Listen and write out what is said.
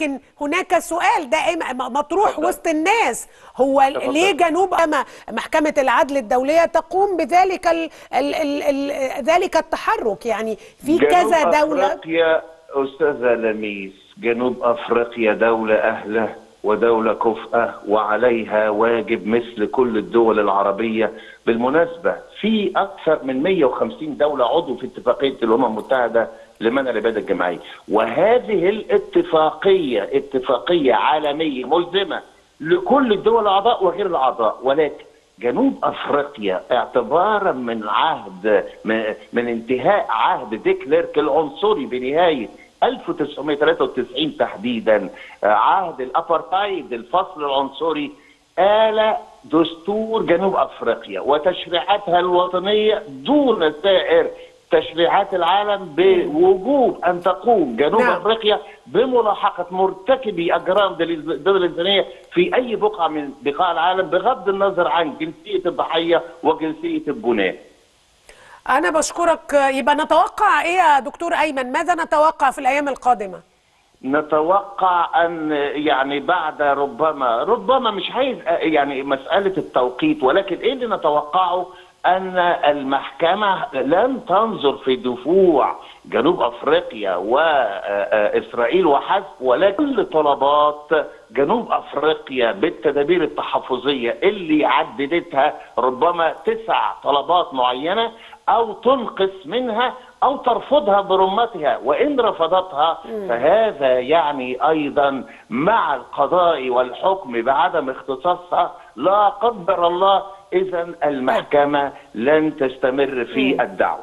لكن هناك سؤال دائما مطروح وسط الناس. هو ليه جنوب محكمة العدل الدولية تقوم بذلك ال ال ال ال ذلك التحرك. يعني في كذا دولة أفريقيا أستاذة لميس جنوب أفريقيا دولة أهلة. ودولة كفءة وعليها واجب مثل كل الدول العربية. بالمناسبة في أكثر من 150 دولة عضو في اتفاقية الأمم المتحدة لمنع الإبادة الجماعية. وهذه الاتفاقية اتفاقية عالمية ملزمة لكل الدول الأعضاء وغير الأعضاء. ولكن جنوب أفريقيا اعتبارا من عهد من انتهاء عهد ديكليرك العنصري بنهاية 1993 تحديدا عهد الأبارتايد الفصل العنصري آل دستور جنوب أفريقيا وتشريعاتها الوطنية دون سائر تشريعات العالم بوجوب أن تقوم جنوب نعم. أفريقيا بملاحقة مرتكبي أجرام ضد الانسانيه في أي بقعة من بقاع العالم بغض النظر عن جنسية الضحية وجنسية الجناه. أنا بشكرك. يبقى نتوقع إيه يا دكتور أيمن؟ ماذا نتوقع في الأيام القادمة؟ نتوقع أن يعني بعد ربما ربما مش عايز يعني مسألة التوقيت ولكن إيه اللي نتوقعه؟ أن المحكمة لن تنظر في دفوع جنوب أفريقيا واسرائيل وحسب ولكن كل طلبات جنوب أفريقيا بالتدابير التحفظية اللي عددتها ربما تسع طلبات معينة. أو تنقص منها أو ترفضها برمتها وإن رفضتها فهذا يعني أيضا مع القضاء والحكم بعدم اختصاصها لا قدر الله اذا المحكمة لن تستمر في الدعوة.